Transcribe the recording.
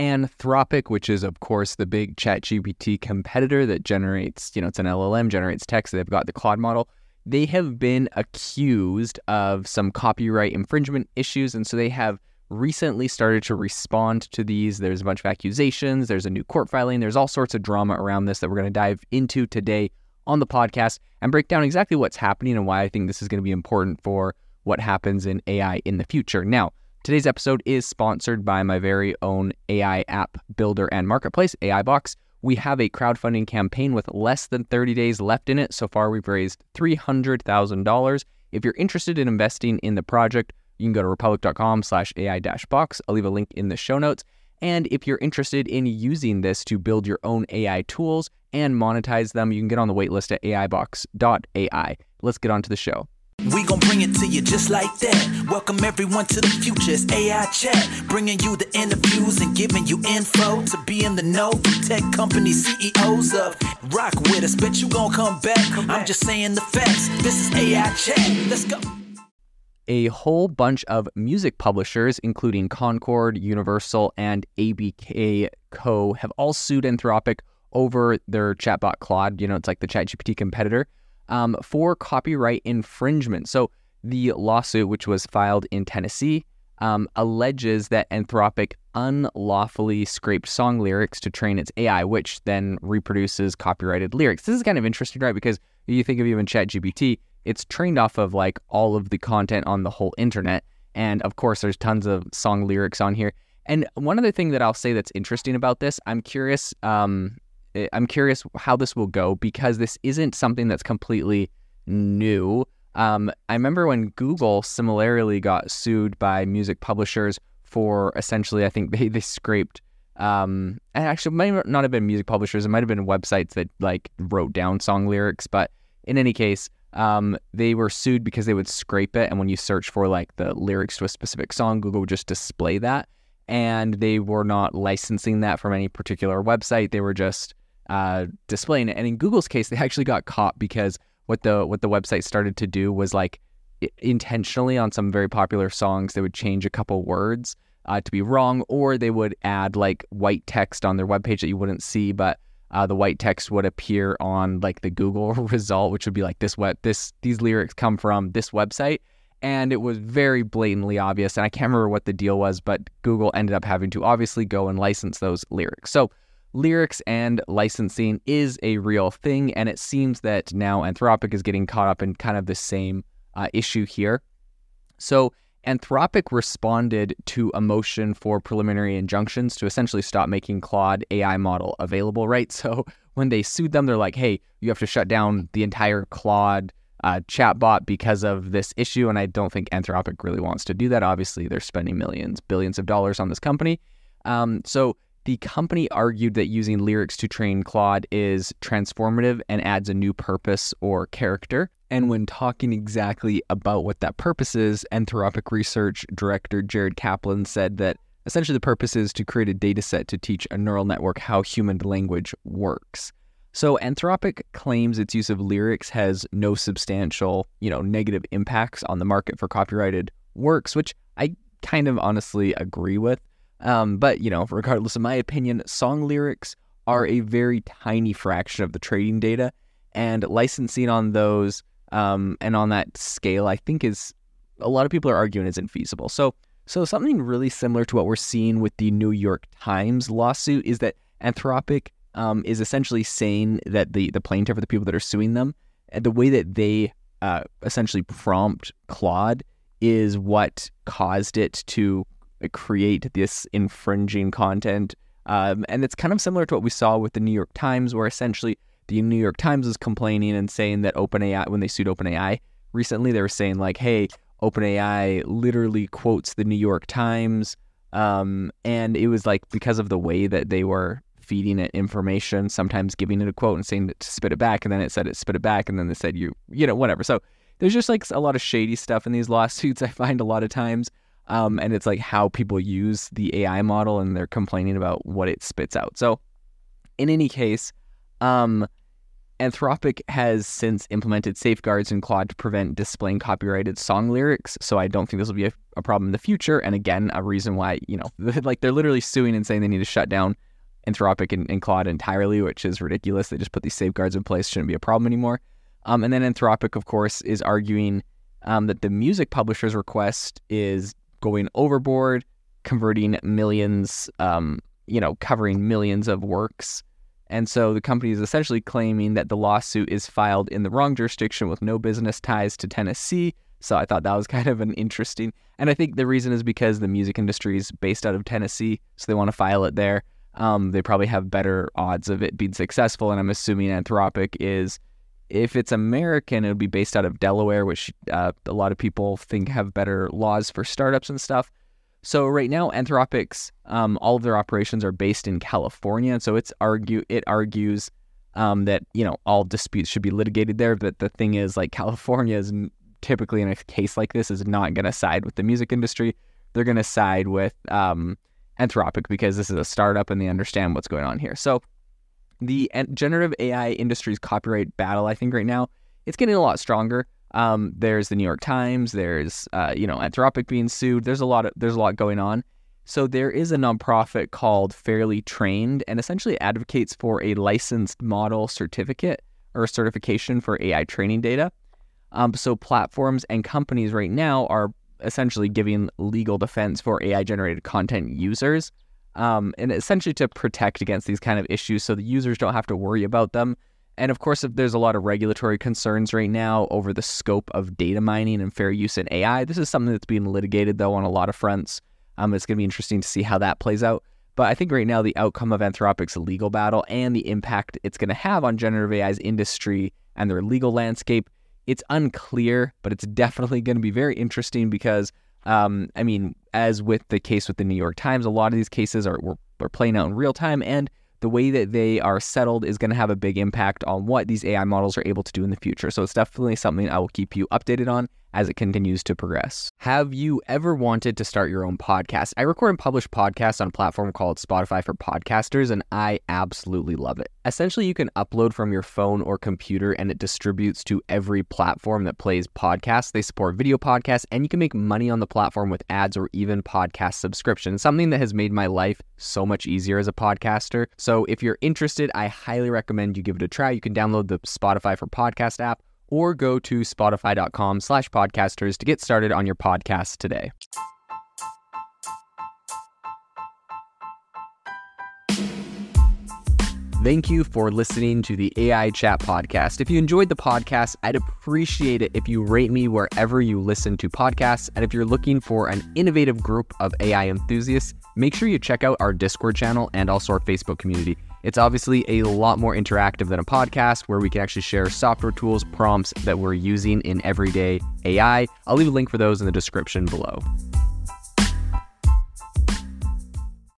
Anthropic, which is of course the big ChatGPT competitor that generates, you know, it's an LLM, generates text. They've got the Claude model. They have been accused of some copyright infringement issues, and so they have recently started to respond to these. There's a bunch of accusations, there's a new court filing, there's all sorts of drama around this that we're going to dive into today on the podcast and break down exactly what's happening and why I think this is going to be important for what happens in AI in the future. Now, today's episode is sponsored by my very own AI app builder and marketplace, AI Box. We have a crowdfunding campaign with less than 30 days left in it. So far, we've raised $300,000. If you're interested in investing in the project, you can go to republic.com slash AI box. I'll leave a link in the show notes. And if you're interested in using this to build your own AI tools and monetize them, you can get on the waitlist at AIbox.ai. Let's get on to the show. We gon' bring it to you just like that. Welcome everyone to the future. It's AI Chat, bringing you the interviews and giving you info to be in the know from tech company CEOs of. Rock with us, bet you gon' come back. I'm just saying the facts. This is AI Chat. Let's go. A whole bunch of music publishers, including Concord, Universal, and ABK Co., have all sued Anthropic over their chatbot Claude. You know, it's like the ChatGPT competitor um, for copyright infringement. So the lawsuit, which was filed in Tennessee, um, alleges that Anthropic unlawfully scraped song lyrics to train its AI, which then reproduces copyrighted lyrics. This is kind of interesting, right? Because you think of even ChatGPT, it's trained off of like all of the content on the whole internet. And of course, there's tons of song lyrics on here. And one other thing that I'll say that's interesting about this, I'm curious. Um, I'm curious how this will go because this isn't something that's completely new. Um, I remember when Google similarly got sued by music publishers for essentially, I think they they scraped. Um, and actually, it might not have been music publishers. It might have been websites that like wrote down song lyrics. But in any case, um, they were sued because they would scrape it, and when you search for like the lyrics to a specific song, Google would just display that, and they were not licensing that from any particular website. They were just uh, displaying it. And in Google's case, they actually got caught because what the what the website started to do was like intentionally on some very popular songs, they would change a couple words uh, to be wrong, or they would add like white text on their webpage that you wouldn't see, but uh, the white text would appear on like the Google result, which would be like this what this these lyrics come from this website. And it was very blatantly obvious. And I can't remember what the deal was, but Google ended up having to obviously go and license those lyrics. So lyrics and licensing is a real thing, and it seems that now Anthropic is getting caught up in kind of the same uh, issue here. So, Anthropic responded to a motion for preliminary injunctions to essentially stop making Claude AI model available, right? So, when they sued them, they're like, hey, you have to shut down the entire Claude uh, chatbot because of this issue. And I don't think Anthropic really wants to do that. Obviously, they're spending millions, billions of dollars on this company. Um, so, the company argued that using lyrics to train Claude is transformative and adds a new purpose or character. And when talking exactly about what that purpose is, Anthropic Research Director Jared Kaplan said that essentially the purpose is to create a data set to teach a neural network how human language works. So Anthropic claims its use of lyrics has no substantial, you know, negative impacts on the market for copyrighted works, which I kind of honestly agree with. Um, but, you know, regardless of my opinion, song lyrics are a very tiny fraction of the training data, and licensing on those um, and on that scale, I think is a lot of people are arguing isn't feasible. So, so something really similar to what we're seeing with the New York Times lawsuit is that Anthropic um, is essentially saying that the the plaintiff or the people that are suing them, the way that they uh, essentially prompt Claude is what caused it to create this infringing content. Um, and it's kind of similar to what we saw with the New York Times, where essentially the New York Times is complaining and saying that OpenAI, when they sued OpenAI recently, they were saying, like, hey, OpenAI literally quotes the New York Times. Um, and it was like because of the way that they were feeding it information, sometimes giving it a quote and saying to spit it back, and then it said it spit it back, and then they said you, you know, whatever. So there's just like a lot of shady stuff in these lawsuits. I find a lot of times. Um, and it's like how people use the AI model and they're complaining about what it spits out. So, in any case, um, Anthropic has since implemented safeguards in Claude to prevent displaying copyrighted song lyrics. So I don't think this will be a, a problem in the future. And again, a reason why, you know, like they're literally suing and saying they need to shut down Anthropic and, and Claude entirely, which is ridiculous. They just put these safeguards in place, shouldn't be a problem anymore. Um, and then Anthropic, of course, is arguing um, that the music publisher's request is going overboard, converting millions, um, you know, covering millions of works and so the company is essentially claiming that the lawsuit is filed in the wrong jurisdiction with no business ties to Tennessee. So I thought that was kind of an interesting. And I think the reason is because the music industry is based out of Tennessee, so they want to file it there. Um, they probably have better odds of it being successful. And I'm assuming Anthropic is, if it's American, it would be based out of Delaware, which uh, a lot of people think have better laws for startups and stuff. So right now, Anthropic's um, all of their operations are based in California, and so it's argue it argues um, that you know all disputes should be litigated there. But the thing is, like California is typically in a case like this is not going to side with the music industry. They're going to side with um, Anthropic because this is a startup and they understand what's going on here. So the generative AI industry's copyright battle, I think right now, it's getting a lot stronger. Um, there's the New York Times. There's uh, you know Anthropic being sued. There's a lot of there's a lot going on. So there is a nonprofit called Fairly Trained, and essentially advocates for a licensed model certificate or certification for AI training data. Um, so platforms and companies right now are essentially giving legal defense for AI generated content users, um, and essentially to protect against these kind of issues, so the users don't have to worry about them. And of course, if there's a lot of regulatory concerns right now over the scope of data mining and fair use in AI. This is something that's being litigated, though, on a lot of fronts. Um, it's going to be interesting to see how that plays out. But I think right now, the outcome of Anthropic's legal battle and the impact it's going to have on generative AI's industry and their legal landscape, it's unclear, but it's definitely going to be very interesting because, um, I mean, as with the case with the New York Times, a lot of these cases are, are playing out in real time. And the way that they are settled is going to have a big impact on what these AI models are able to do in the future. So it's definitely something I will keep you updated on as it continues to progress. Have you ever wanted to start your own podcast? I record and publish podcasts on a platform called Spotify for Podcasters, and I absolutely love it. Essentially, you can upload from your phone or computer, and it distributes to every platform that plays podcasts. They support video podcasts, and you can make money on the platform with ads or even podcast subscriptions, something that has made my life so much easier as a podcaster. So if you're interested, I highly recommend you give it a try. You can download the Spotify for Podcast app or go to spotify.com slash podcasters to get started on your podcast today. Thank you for listening to the AI Chat podcast. If you enjoyed the podcast, I'd appreciate it if you rate me wherever you listen to podcasts. And if you're looking for an innovative group of AI enthusiasts, make sure you check out our Discord channel and also our Facebook community. It's obviously a lot more interactive than a podcast where we can actually share software tools, prompts that we're using in everyday AI. I'll leave a link for those in the description below.